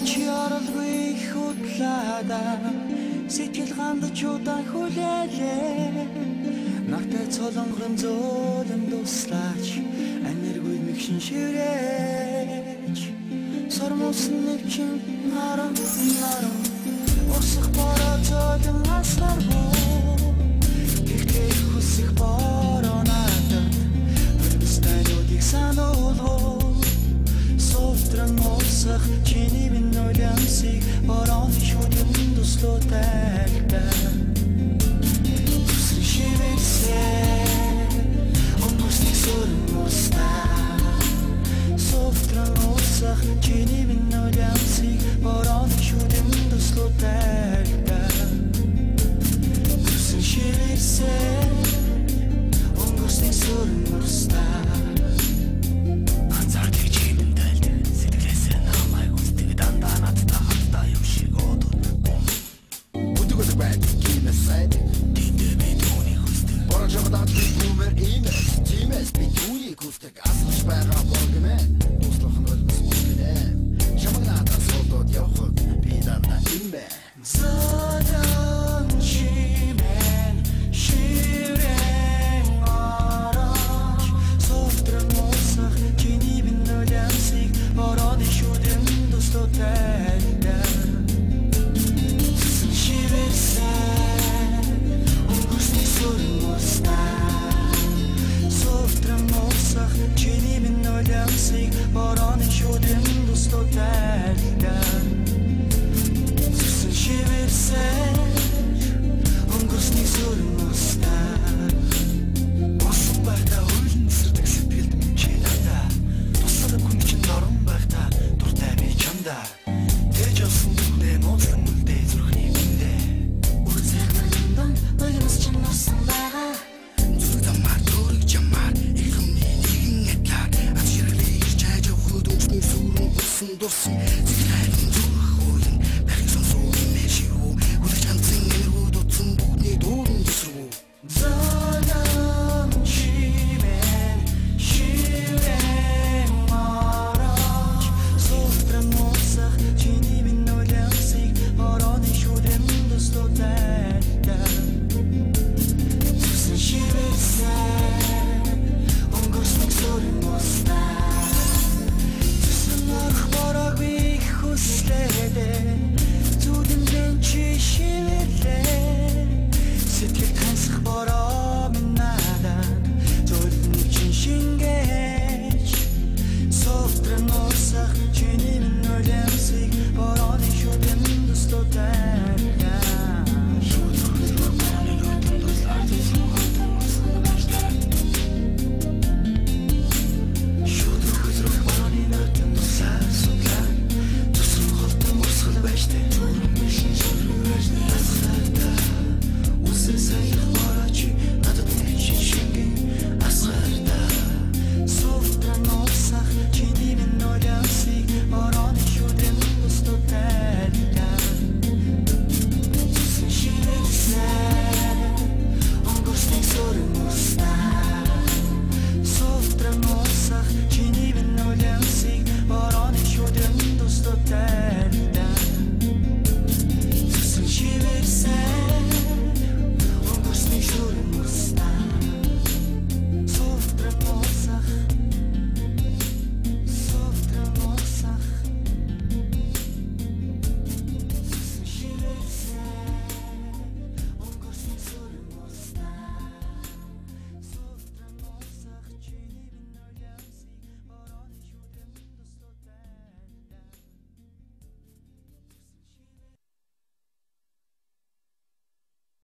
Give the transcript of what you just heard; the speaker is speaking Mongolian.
Оч яралгүй хөдлөөдөө Сэтгэл гандж удаан хүлээлээ. Нартай цолонгон зөөлөн дуслаач Аниргүй мэгшин ширээч. Сормусын нэвчин нарам нарам Урсах бороо зөөлөн аслар бүү Айлан olsaq Kini min ölemsik Varan şudun duslu terden Srişivirse Unmustik sorun olsa Softran olsaq Kini min ölemsik Varan şudun duslu terden Srişivirse Unmustik sorun olsa back, I'm logging in. music, but on else.